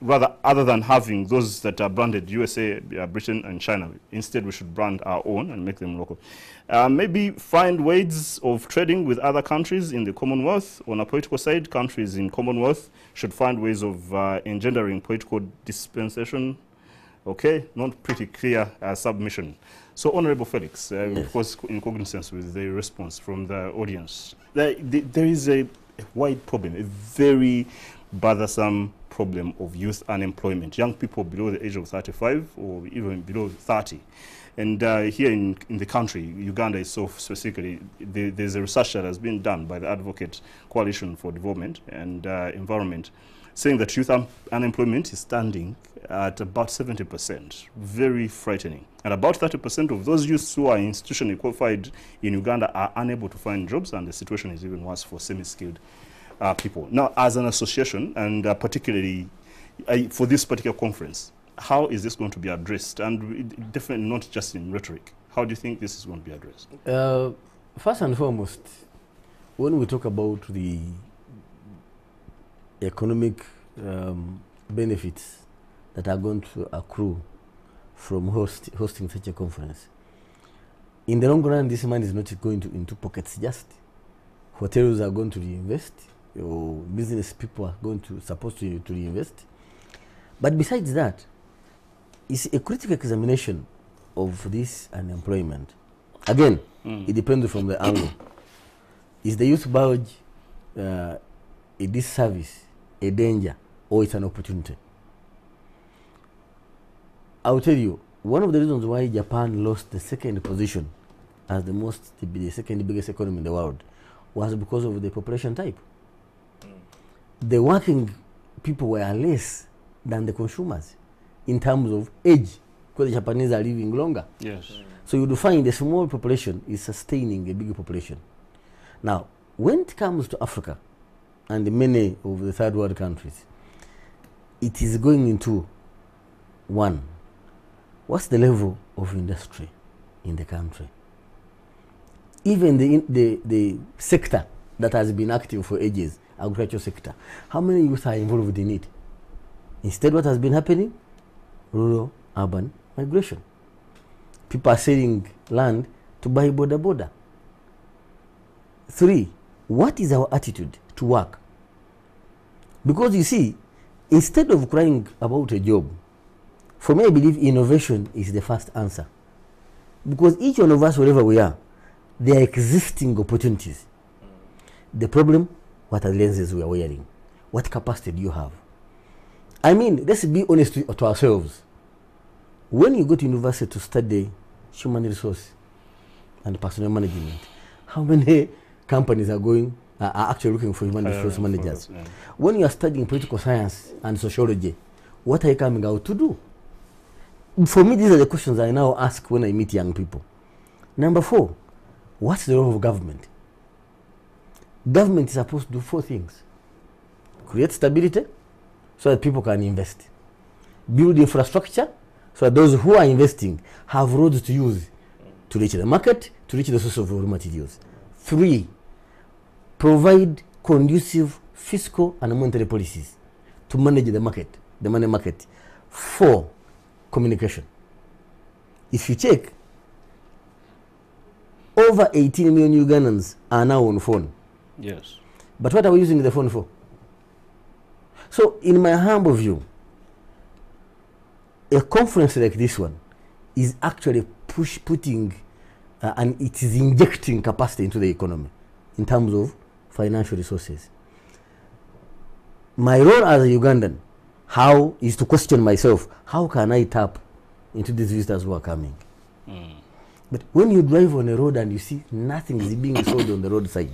rather other than having those that are branded USA, uh, Britain and China. Instead, we should brand our own and make them local. Uh, maybe find ways of trading with other countries in the Commonwealth. On a political side, countries in Commonwealth should find ways of uh, engendering political dispensation. Okay, not pretty clear uh, submission. So, Honorable Felix, uh, of course, in cognizance with the response from the audience, there, there is a wide problem, a very bothersome problem of youth unemployment. Young people below the age of 35 or even below 30. And uh, here in, in the country, Uganda so specifically, the, there's a research that has been done by the Advocate Coalition for Development and uh, Environment saying that youth un unemployment is standing at about 70%, very frightening. And about 30% of those youths who are institutionally qualified in Uganda are unable to find jobs, and the situation is even worse for semi-skilled uh, people. Now, as an association, and uh, particularly uh, for this particular conference, how is this going to be addressed? And definitely not just in rhetoric. How do you think this is going to be addressed? Uh, first and foremost, when we talk about the economic um, benefits that are going to accrue from host, hosting such a conference, in the long run, this money is not going to into pockets just. Hotels are going to reinvest, or business people are going to supposed to, to reinvest. But besides that, it's a critical examination of this unemployment. Again, Mm. it depends from the angle. Is the youth bulge uh, a disservice, a danger, or it's an opportunity? I'll tell you, one of the reasons why Japan lost the second position as the most, the second biggest economy in the world was because of the population type. The working people were less than the consumers in terms of age, because the Japanese are living longer. Yes. So you would find a small population is sustaining a big population. Now, when it comes to Africa and many of the third world countries, it is going into one, what's the level of industry in the country? Even the, the, the sector that has been active for ages, agriculture sector, how many youth are involved in it? Instead, what has been happening? Rural urban migration people are selling land to buy border border. Three, what is our attitude to work? Because you see, instead of crying about a job, for me, I believe innovation is the first answer. Because each one of us, wherever we are, there are existing opportunities. The problem, what are the lenses we are wearing? What capacity do you have? I mean, let's be honest to, to ourselves. When you go to university to study human resource and personnel management, how many companies are going are are actually looking for human resource managers? yeah. When you are studying political science and sociology, what are you coming out to do? For me, these are the questions I now ask when I meet young people. Number four, what's the role of government? Government is supposed to do four things create stability so that people can invest, build infrastructure so that those who are investing have roads to use to reach the market, to reach the source of raw materials. Three, provide conducive fiscal and monetary policies to manage the market, the money market. Four, communication. If you check, over 18 million Ugandans are now on phone. Yes. But what are we using the phone for? So, in my humble view, a conference like this one is actually push putting uh, and it is injecting capacity into the economy in terms of financial resources. My role as a Ugandan, how is to question myself, how can I tap into these visitors who are coming? But when you drive on a road and you see nothing is being sold on the roadside,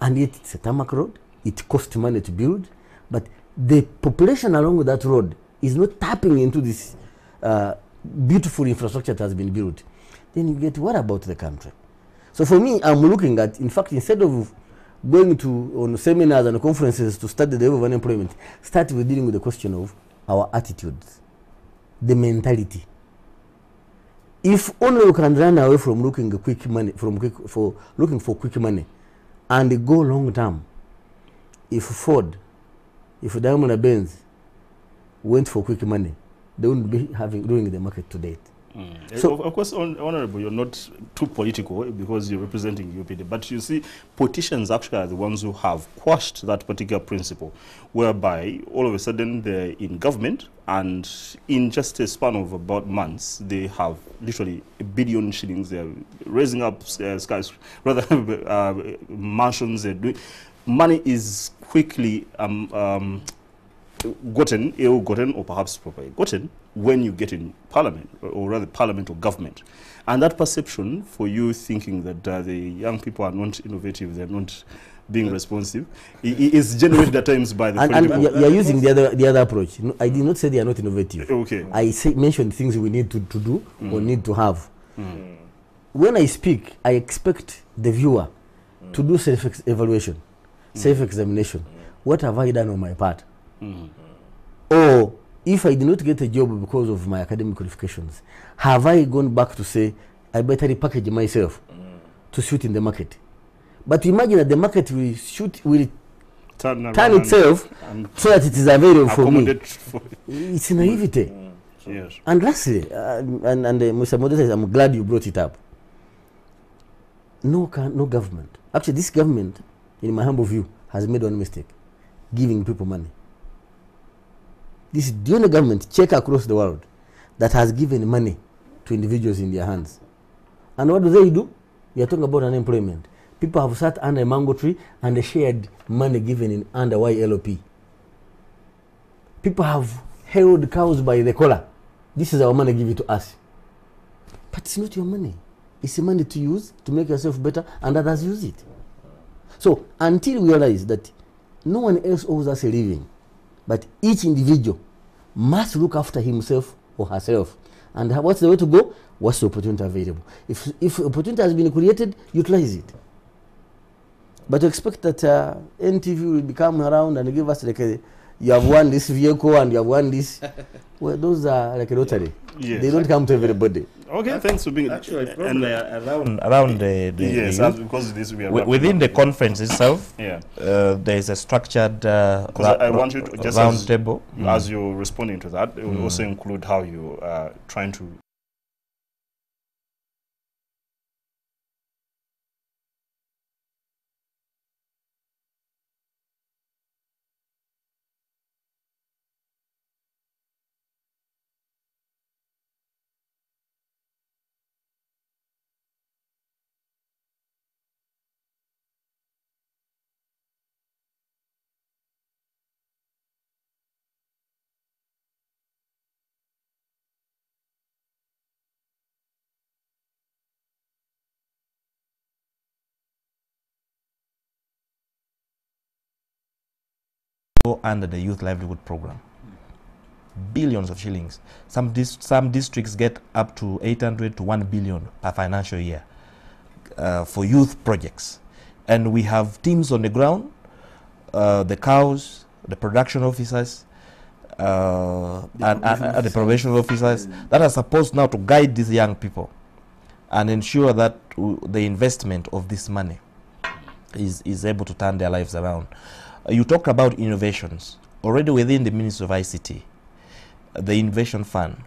and yet it's a tarmac road. It costs money to build, but the population along that road is not tapping into this uh, beautiful infrastructure that has been built. Then you get what about the country? So for me, I'm looking at, in fact, instead of going to on seminars and conferences to study the level of unemployment, start with dealing with the question of our attitudes, the mentality. If only we can run away from looking quick money, from quick, for looking for quick money, and go long term. If Ford, if Diamond Benz went for quick money, they wouldn't be having doing the market to date. Mm. So- of, course, hon- honorable, you're not too political because you're representing UPD, but you see, politicians actually are the ones who have quashed that particular principle, whereby all of a sudden they're in government and in just a span of about months, they have literally a billion shillings. They're raising up uh, skys, rather uh, mansions. They're doing money is quickly um, um, gotten, ill gotten, or perhaps properly gotten when you get in parliament, or- or rather parliament or government. And that perception for you thinking that uh, the young people are not innovative, they're not being responsive, i- i- is generated at times by the And, and you're, you're using the other, the other approach. No, I did not say they are not innovative. Okay. I say, mentioned things we need to, to do or Mm. need to have. When I speak, I expect the viewer to do self evaluation, self examination. What have I done on my part? Mm. Or if I did not get a job because of my academic qualifications, have I gone back to say, I better repackage myself to suit in the market? But imagine that the market will shoot, will Turn, turn itself so that it is available for me. for It's naivety. yes. And lastly, uh, and, and uh, Mr. Moderator, I'm glad you brought it up. No, can, no government. Actually, this government, in my humble view, has made one mistake giving people money. This is the only government, check across the world, that has given money to individuals in their hands. And what do they do? We are talking about unemployment. People have sat under a mango tree and shared money given in under YLOP. People have held cows by the collar. This is our money, give to us. But it's not your money. It's money to use to make yourself better, and others use it. So until we realize that no one else owes us a living, but each individual must look after himself or herself. And what's the way to go? What's the opportunity available? If, if opportunity has been created, utilize it. But to expect that uh, NTV will be come around and give us like a, you have won this vehicle and you have won this. well, those are like a lottery. Yes. They don't come to everybody. Okay, thanks for being Actually, and, probably around, around the, the, yes, the because this we are Wi- within the conference itself, yeah. uh, there is a structured uh, I, I want you to just round as, table. Mm. as you're responding to that, it will Mm. also include how you are trying to go under the youth livelihood program. Billions of shillings. Some dis- some districts get up to 800 to 1 billion per financial year uh, for youth projects, and we have teams on the ground, uh, the cows, the production officers. Uh, and, and, and the probation officers that are supposed now to guide these young people and ensure that the investment of this money is, is able to turn their lives around. Uh, you talked about innovations. Already within the Ministry of ICT, uh, the Innovation Fund,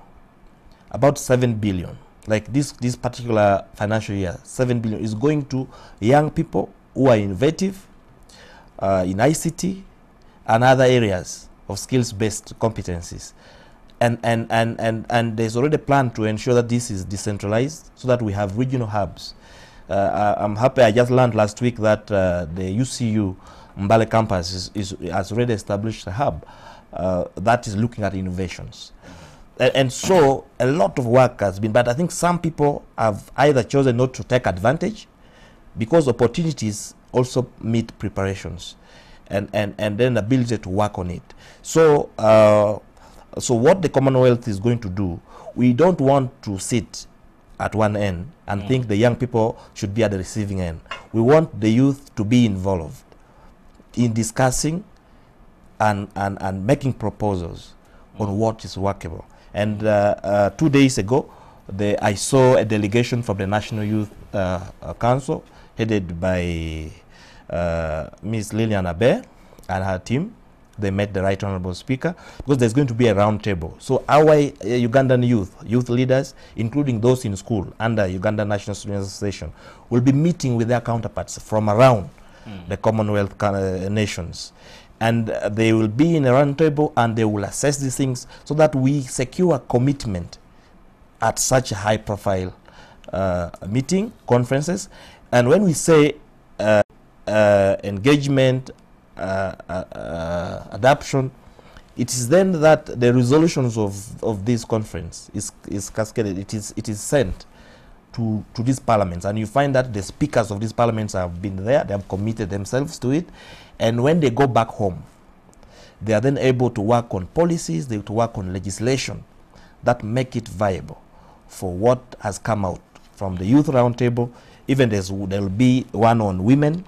about 7 billion, like this, this particular financial year, 7 billion is going to young people who are innovative uh, in ICT and other areas of skills-based competencies. And, and, and, and, and there's already a plan to ensure that this is decentralized so that we have regional hubs. Uh, I'm happy I just learned last week that uh, the UCU Mbale campus is, is, has already established a hub uh, that is looking at innovations. A- and so a lot of work has been, but I think some people have either chosen not to take advantage because opportunities also meet preparations and, and, and then ability to work on it. So, uh, so what the Commonwealth is going to do, we don't want to sit at one end and think the young people should be at the receiving end. We want the youth to be involved in discussing and, and, and making proposals on what is workable. And uh, uh, two days ago, the, I saw a delegation from the National Youth uh, Council headed by uh, Ms. Lillian Aber and her team. They met the Right Honorable Speaker because there's going to be a round table. So our uh, Ugandan youth, youth leaders, including those in school under Uganda National Student Association, will be meeting with their counterparts from around the Commonwealth uh, nations. And they will be in a round table and they will assess these things so that we secure commitment at such high profile uh, meeting, conferences. And when we say uh, uh, engagement, uh, uh, adoption, it is then that the resolutions of, of this conference is, is cascaded, it is, it is sent to, to these parliaments. And you find that the speakers of these parliaments have been there, they have committed themselves to it. And when they go back home, they are then able to work on policies, they to work on legislation that make it viable for what has come out from the youth roundtable. Even there's, there will be one on women,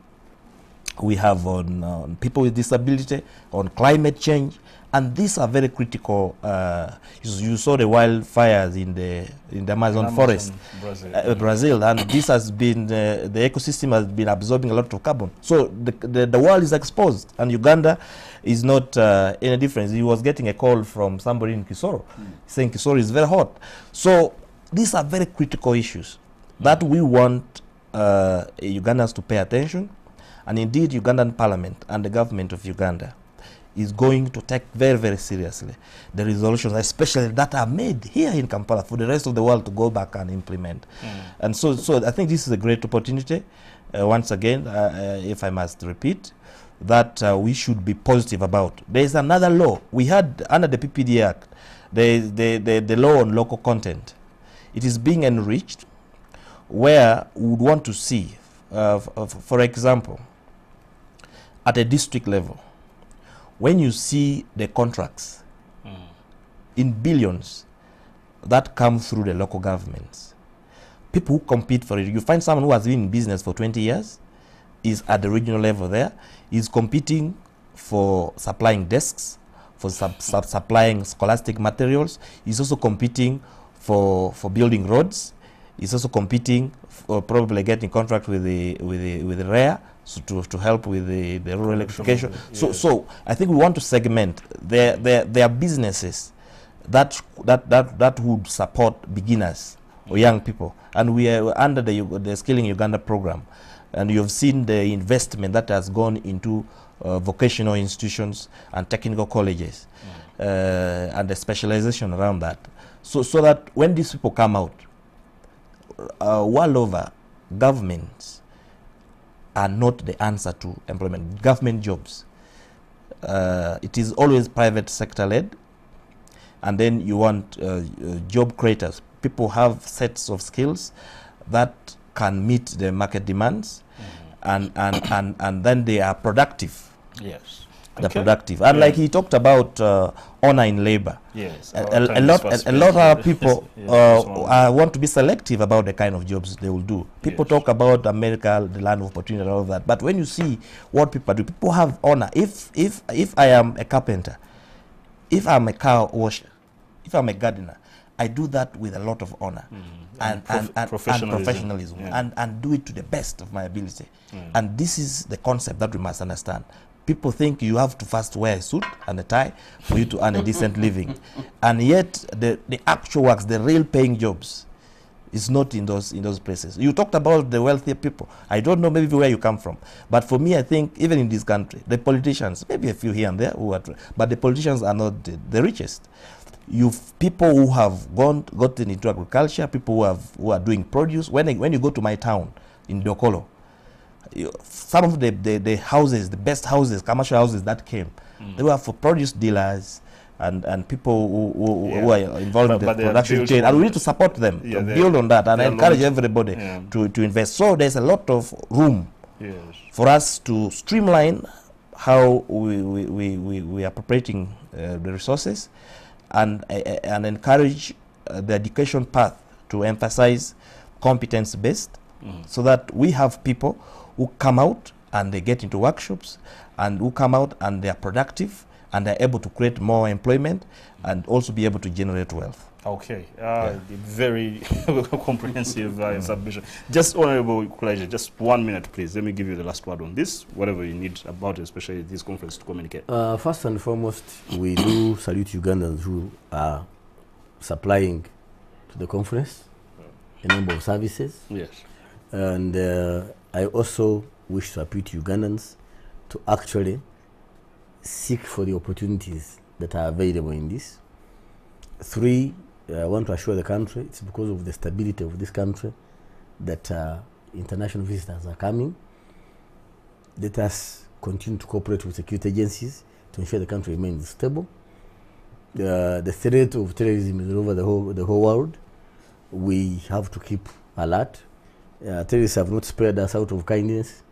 we have on, on people with disability, on climate change, and these are very critical. Uh, you, you saw the wildfires in the in the Amazon, Amazon, forest, Brazil. uh, Brazil, and this has been uh, the ecosystem has been absorbing a lot of carbon. So the, the the world is exposed, and Uganda is not uh, any difference. He was getting a call from somebody in Kisoro saying Kisoro is very hot. So these are very critical issues that we want uh, Ugandans to pay attention, and indeed Ugandan Parliament and the government of Uganda is going to take very very seriously the resolutions, especially that are made here in Kampala for the rest of the world to go back and implement. And so, so I think this is a great opportunity. Uh, once again, uh, uh, if I must repeat, that uh, we should be positive about. There is another law we had under the PPD Act, the, the, the, the law on local content. It is being enriched where we would want to see, uh, for example, at a district level, when you see the contracts in billions that come through the local governments, people who compete for it, you find someone who has been in business for 20 years, is at the regional level there, is competing for supplying desks, for sub, sub, supplying scholastic materials, is also competing for, for building roads, is also competing for probably getting contract with the with the with the RARE so to, to help with the, the rural electrification. So yes. so I think we want to segment their their, their businesses that that that that would support beginners or young people. And we are under the the Skilling Uganda program, and you've seen the investment that has gone into uh, vocational institutions and technical colleges, uh, and the specialization around that. So so that when these people come out, uh, world over, governments are not the answer to employment. Government jobs. Uh, it is always private sector led, and then you want uh, uh, job creators. People have sets of skills that can meet the market demands, and, and, and, and then they are productive. Yes. They're Okay. productive. And Yeah. like he talked about uh, honor in labor. Yes. A, a- a lot, a, a lot of people uh, uh, want to be selective about the kind of jobs they will do. People Yes. talk about America, the land of opportunity, and all of that. But when you see what people do, people have honor. If if if I am a carpenter, if I'm a car washer, if I'm a gardener, I do that with a lot of honor and, And and, prof- and, professionalism. professionalism Yeah. and, and do it to the best of my ability. And this is the concept that we must understand. People think you have to first wear a suit and a tie for you to earn a decent living. And yet, the, the actual works, the real paying jobs, is not in those in those places. You talked about the wealthier people. I don't know maybe where you come from, but for me, I think even in this country, the politicians, maybe a few here and there, who are, but the politicians are not the, the richest. You've people who have gone gotten into agriculture, people who have who are doing produce. When I, when you go to my town in Dokolo, some of the, the, the houses, the best houses, commercial houses that came, they were for produce dealers and, and people who, who, who are involved But- in the but they are production chain. And we need to support them, Yeah, to build on that, and encourage launched- everybody Yeah. to, to invest. So there's a lot of room Yes. for us to streamline how we, we, we, we, we are appropriating uh, the resources and, uh, and encourage uh, the education path to emphasize competence based Mhm. so that we have people who come out and they get into workshops and who come out and they are productive and they're able to create more employment and also be able to generate wealth. Okay, uh, very comprehensive uh, submission. Just Honorable Kulayigye, just one minute, please. Let me give you the last word on this, whatever you need about it, especially this conference to communicate. Uh, first and foremost, we do salute Ugandans who are supplying to the conference a number of services. Yes. And uh, I also wish to appeal to Ugandans to actually seek for the opportunities that are available in this. Three, uh, I want to assure the country it's because of the stability of this country that uh, international visitors are coming. Let us continue to cooperate with security agencies to ensure the country remains stable. Uh, the threat of terrorism is over the whole, the whole world. We have to keep alert. Uh, terrorists have not spared us out of kindness.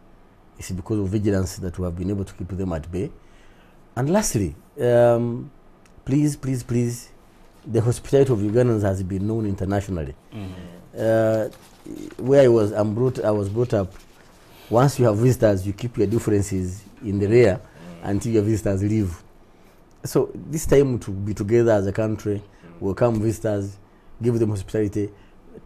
It's because of vigilance that we have been able to keep them at bay. And lastly, um, please, please, please, the hospitality of Ugandans has been known internationally. Uh, where I was, I'm brought, I was brought up. Once you have visitors, you keep your differences in the rear until your visitors leave. So this time to be together as a country, welcome visitors, give them hospitality,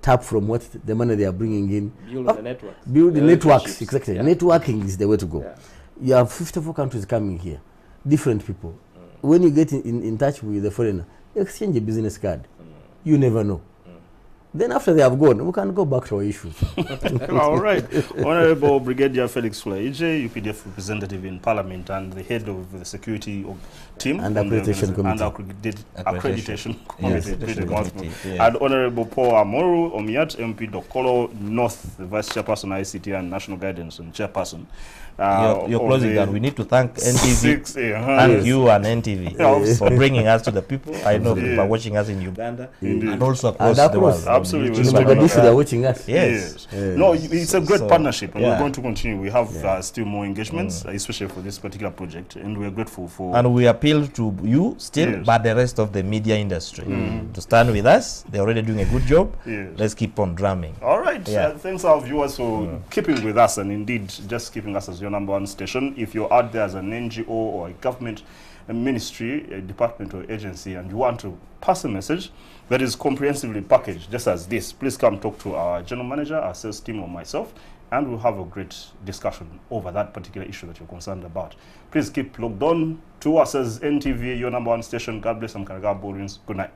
tap from what the money they are bringing in, Build Oh, the network. build the The networks. Exactly, Yeah. networking is the way to go. Yeah. You have 54 countries coming here, different people. Mm. When you get in, in, in touch with the foreigner, exchange a business card. Mm. You never know. Then after they have gone, we can go back to our issues. All right. Honorable Brigadier Felix Kulayigye, UPDF representative in Parliament and the head of the security team And accreditation organiza- and committee. Accreditation. accreditation committee. pretty accreditation committee, yeah. And Honorable Paul Amoru Omiat, MP Dokolo North, the Vice Chairperson ICT and National Guidance and Chairperson. Uh, you're, you're closing that down. We need to thank NTV. Six, uh, Thank yes. you and NTV Yeah. for bringing us to the people. I know Yeah. people are watching us in Uganda Indeed. and also across And the world. Absolutely. In Mogadishu, are watching us. Yes. Yes. No, it's a great So, partnership, and yeah. we're going to continue. We have Yeah. uh, still more engagements, mm. especially for this particular project, and we're grateful for. And we appeal to you still, Yes. but the rest of the media industry mm. to stand with us. They're already doing a good job. Yes. Let's keep on drumming. All right. Yeah. Uh, thanks, our viewers, for keeping with us and indeed just keeping us as your number one station. If you're out there as an NGO or a government a ministry, a department or agency, and you want to pass a message that is comprehensively packaged, just as this, please come talk to our general manager, our sales team, or myself, and we'll have a great discussion over that particular issue that you're concerned about. Please keep logged on to us as NTV, your number one station. God bless and Karaga Good night.